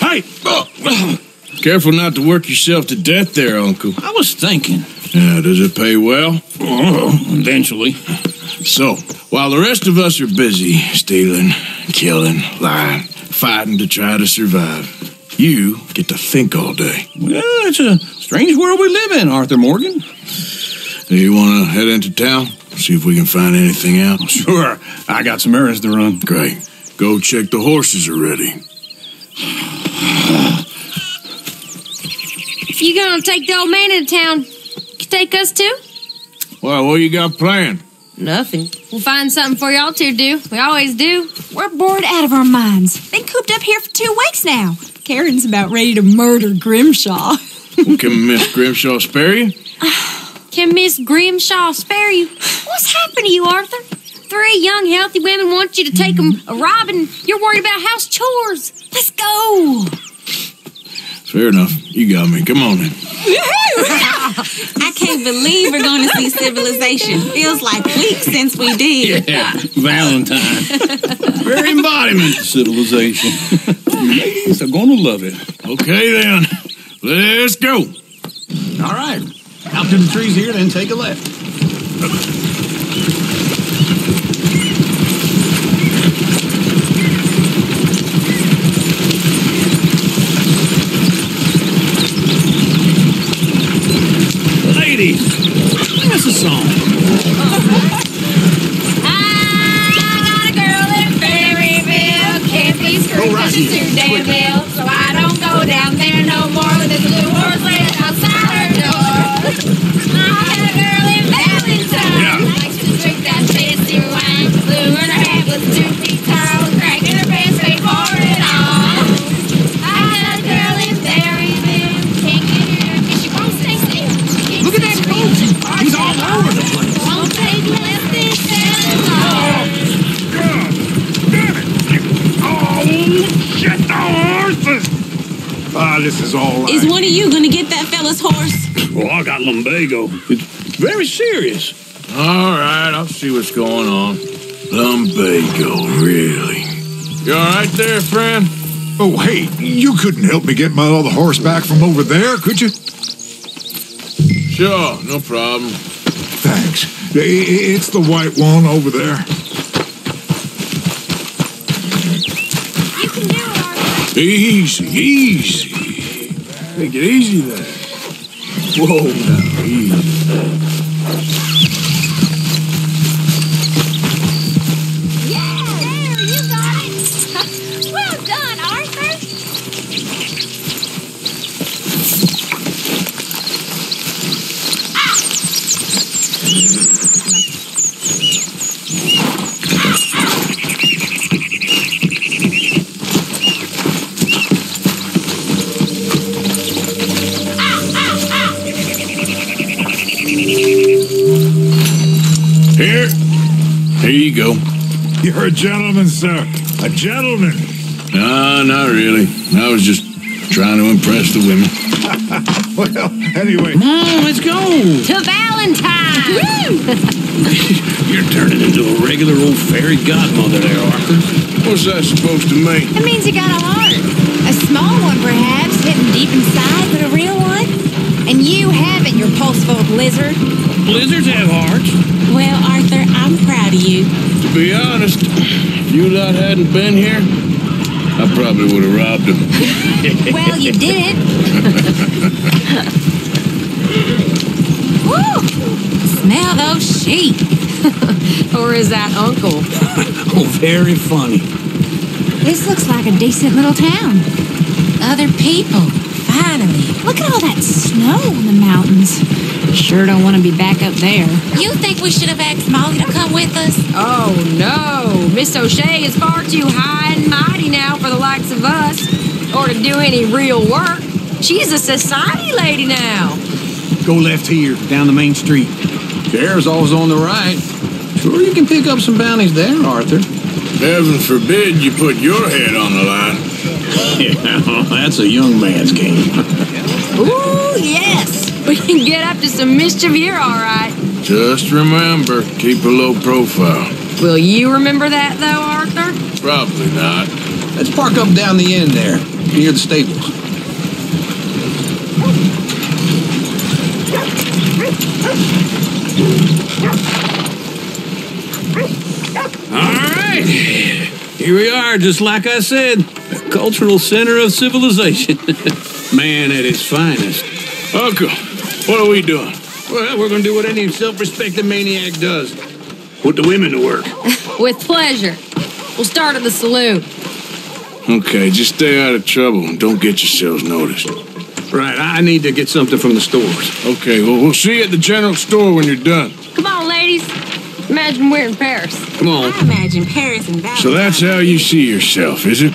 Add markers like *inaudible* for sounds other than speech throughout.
Hey! Careful not to work yourself to death there, Uncle. I was thinking. Yeah, does it pay well? Oh, eventually. So, while the rest of us are busy stealing, killing, lying, fighting to try to survive, you get to think all day. Well, it's a strange world we live in, Arthur Morgan. Do you want to head into town? See if we can find anything out? Sure. I got some errands to run. Great. Go check the horses are ready. If you gonna take the old man into town, you take us too? Well, what you got planned? Nothing. We'll find something for y'all to do. We always do. We're bored out of our minds. Been cooped up here for two weeks now. Karen's about ready to murder Grimshaw. Well, can Miss Grimshaw spare you? *sighs* Can Miss Grimshaw spare you? What's happened to you, Arthur? Three young, healthy women want you to take them a robbing. You're worried about house chores. Let's go. Fair enough. You got me. Come on then. I can't believe we're going to see civilization. Feels like weeks since we did. Yeah, Valentine. Very embodiment of civilization. Ladies are gonna love it. Okay then. Let's go. All right. Out to the trees here, then take a left. All right. Is one of you going to get that fella's horse? Well, I got lumbago. It's very serious. All right, I'll see what's going on. Lumbago, really? You all right there, friend? Oh, hey, you couldn't help me get my other horse back from over there, could you? Sure, no problem. Thanks. I- I- It's the white one over there. You can do it, Arthur. Easy, easy. Take it easy then. Whoa, now, easy. Go. You're a gentleman, sir. A gentleman. No, not really. I was just trying to impress the women. *laughs* Well, anyway, Come on, let's go. To Valentine. *laughs* You're turning into a regular old fairy godmother there, Arthur. What's that supposed to mean? It means you got a heart. A small one, perhaps, hidden deep inside, but a real one. And you haven't, your pulse pulseful lizard. Blizzards have hearts. Well, Arthur, I'm proud of you. To be honest, if you lot hadn't been here, I probably would have robbed him. *laughs* *laughs* Well, you did it. Woo! Smell those sheep. *laughs* or is that Uncle? Oh, very funny. This looks like a decent little town. Other people, finally. Look at all that snow on the mountains. Sure don't want to be back up there. You think we should have asked Molly to come with us? Oh no, Miss O'Shea is far too high and mighty now for the likes of us, or to do any real work. She's a society lady now. Go left here, down the main street. Sheriff's always on the right. Sure, you can pick up some bounties there, Arthur. Heaven forbid you put your head on the line. *laughs* Yeah, that's a young man's game. Ooh, yes. We can get up to some mischief here, all right. Just remember, keep a low profile. Will you remember that, though, Arthur? Probably not. Let's park up down the end there, near the stables. All right. Here we are, just like I said. The cultural center of civilization. *laughs* Man at its finest. Uncle, what are we doing? Well, we're going to do what any self respecting maniac does put the women to work. *laughs* With pleasure. We'll start at the saloon. Okay, just stay out of trouble and don't get yourselves noticed. Right, I need to get something from the stores. Okay, well, we'll see you at the general store when you're done. Come on, ladies. Imagine we're in Paris. Come on. I imagine Paris and Valentine. So that's how you see yourself, is it?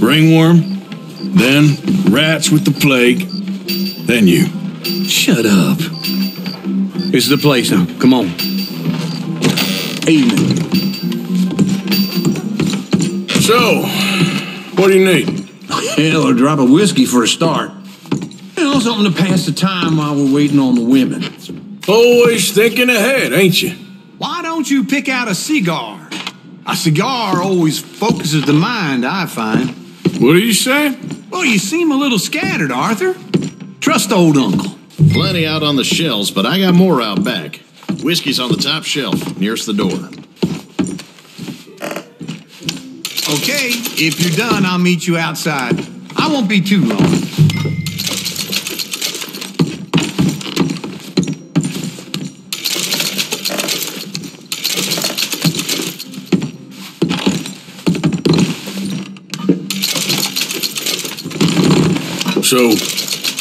Ringworm, then rats with the plague, then you. Shut up. This is the place now. Come on. Evening. So, what do you need? Hell, a drop of whiskey for a start. You know, something to pass the time while we're waiting on the women. Always thinking ahead, ain't you? Why don't you pick out a cigar? A cigar always focuses the mind, I find. What are you saying? Well, you seem a little scattered, Arthur. Trust old uncle. Plenty out on the shelves, but I got more out back. Whiskey's on the top shelf, nearest the door. Okay, if you're done, I'll meet you outside. I won't be too long. So,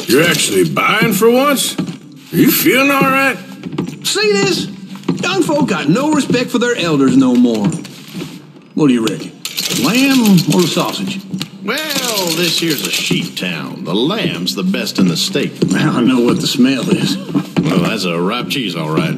you're actually buying for once? Are you feeling all right? See this? Young folk got no respect for their elders no more. What do you reckon? Lamb or the sausage? Well, this here's a sheep town. The lamb's the best in the state. Now I know what the smell is. Well, that's a ripe cheese, all right.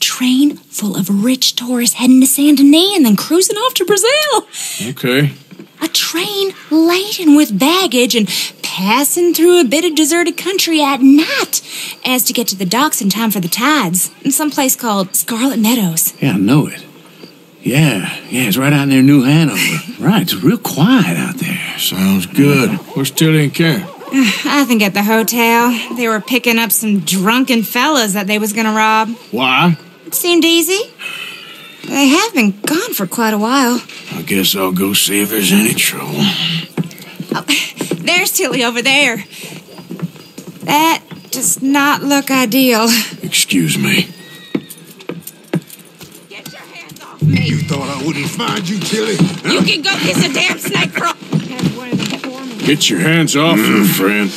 Train full of rich tourists heading to Saint Denis and then cruising off to Brazil. Okay. A train laden with baggage and passing through a bit of deserted country at night as to get to the docks in time for the tides in some place called Scarlett Meadows. Yeah, I know it. Yeah, yeah, it's right out near New Hanover. *laughs* right, it's real quiet out there. Sounds good. Where's Tilly and Karen? *sighs* I think at the hotel they were picking up some drunken fellas that they was gonna rob. Why? It seemed easy. They have been gone for quite a while. I guess I'll go see if there's any trouble. Oh, *laughs* there's Tilly over there. That does not look ideal. Excuse me. Get your hands off me. You thought I wouldn't find you, Tilly? You can go kiss a damn snake for Get your hands off her, friend.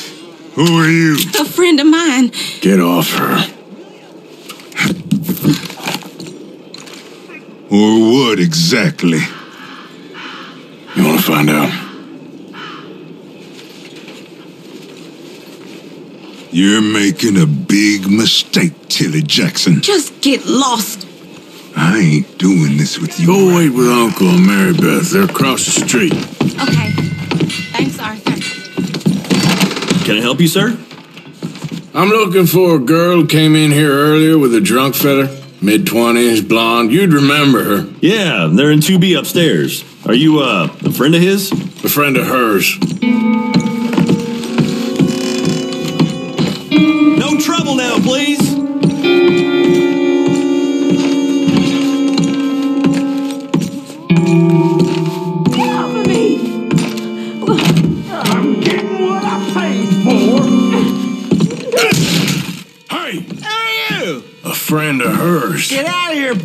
Who are you? a friend of mine. Get off her. Or what exactly? You want to find out? You're making a big mistake, Tilly Jackson. Just get lost. I ain't doing this with you. Go wait with Uncle and Mary Beth. They're across the street. Okay. Thanks, Arthur. Can I help you, sir? I'm looking for a girl who came in here earlier with a drunk fella. Mid 20s, blonde. You'd remember her. Yeah, they're in 2B upstairs. Are you, uh, a friend of his? A friend of hers. No trouble now, please.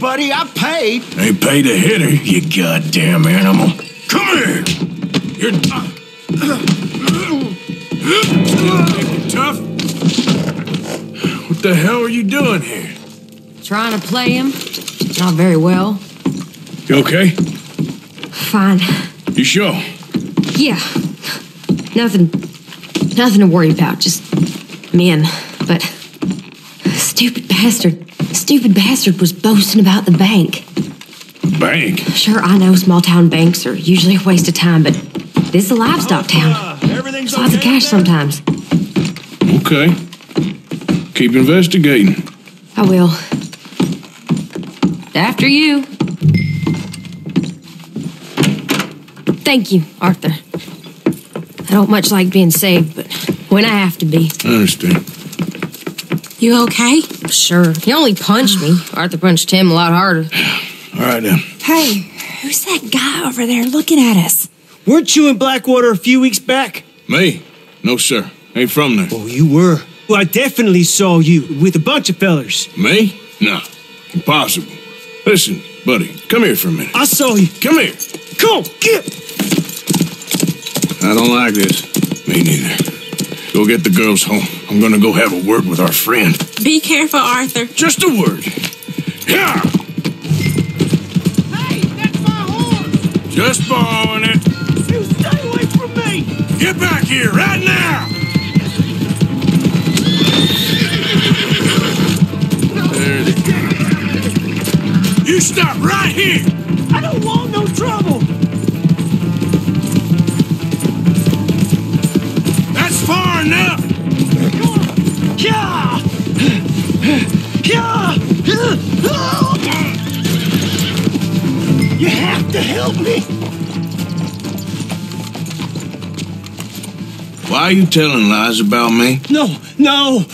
Buddy. I paid. Ain't paid to hitter, you goddamn animal. Come here. You're tough. tough. What the hell are you doing here? Trying to play him? Not very well. You okay? Fine. You sure? Yeah. Nothing. Nothing to worry about. Just men. But. Stupid bastard. Stupid bastard was boasting about the bank. Bank? Sure, I know small town banks are usually a waste of time, but this is a livestock ah, town. Everything's There's lots of cash sometimes. Okay. Keep investigating. I will. After you. Thank you, Arthur. I don't much like being saved, but when I have to be. I understand. You okay? Sure. He only punched me. Arthur punched him a lot harder. All right then. Hey, who's that guy over there looking at us? Weren't you in Blackwater a few weeks back? Me? No, sir. Ain't from there. Oh, you were. Well, I definitely saw you with a bunch of fellers. Me? No. Impossible. Listen, buddy, come here for a minute. I saw you. Come here. Come on, get. I don't like this. Me neither. Go get the girls home. I'm gonna go have a word with our friend. Be careful, Arthur. Just a word. Yeah! Hey, that's my horse. Just borrowing it. You stay away from me. Get back here right now! There they go. You stop right here! I don't want no trouble. You have to help me. Why are you telling lies about me? No, no.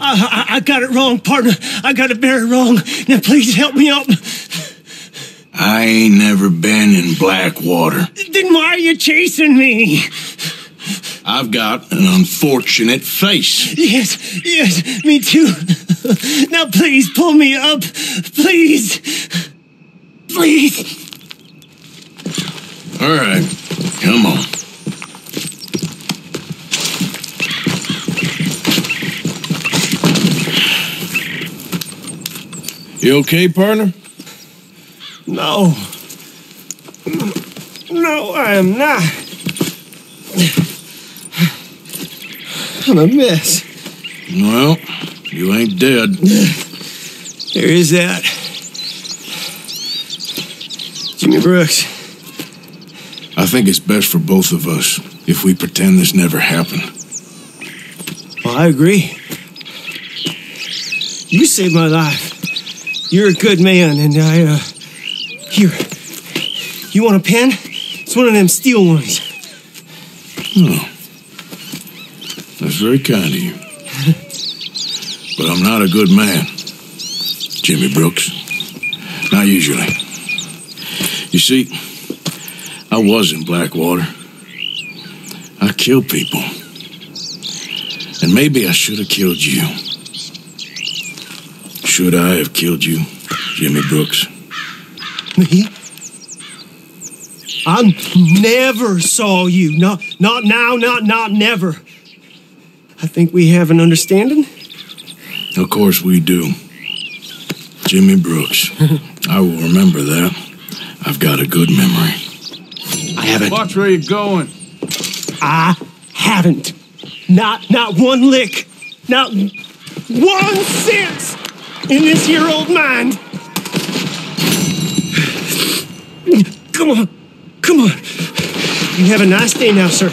I, I, I got it wrong, partner. I got it very wrong. Now, please help me out. I ain't never been in Blackwater. Then why are you chasing me? I've got an unfortunate face. Yes, yes, me too. Now, please pull me up. Please. Please. All right, come on. You okay, partner? No. No, I am not. I'm a mess. Well, you ain't dead. There is that. Jimmy Brooks. I think it's best for both of us if we pretend this never happened. Well, I agree. You saved my life. You're a good man, and I, uh. Here. You want a pen? It's one of them steel ones. Oh. That's very kind of you. *laughs* but I'm not a good man, Jimmy Brooks. Not usually. You see, I was in Blackwater. I killed people. And maybe I should have killed you. Should I have killed you, Jimmy Brooks? Me? I never saw you. Not, not now, not, not never. I think we have an understanding. Of course we do. Jimmy Brooks. *laughs* I will remember that. I've got a good memory. I haven't. Watch where you're going. I haven't. Not, not one lick. Not one cent in this here old mind. *sighs* Come on. Come on. You have a nice day now, sir.